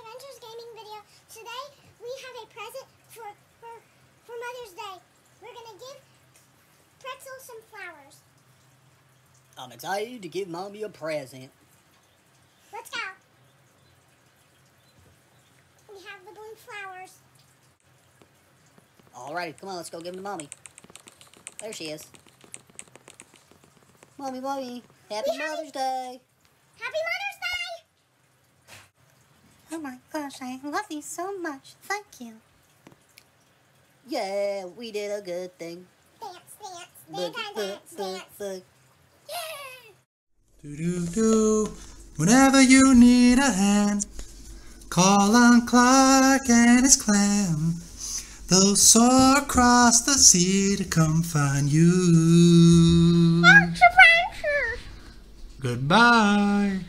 Adventures gaming video. Today we have a present for, for, for Mother's Day. We're going to give Pretzel some flowers. I'm excited to give mommy a present. Let's go. We have the blue flowers. Alrighty, come on, let's go give them to mommy. There she is. Mommy, mommy, happy We Mother's Day. Happy Mother's Day! Oh my gosh, I love you so much. Thank you. Yeah, we did a good thing. Dance, dance, Boog, dance, boog, dance, dance. Yeah! Do do do. Whenever you need a hand, call on Clark and his clan. They'll soar across the sea to come find you. Goodbye.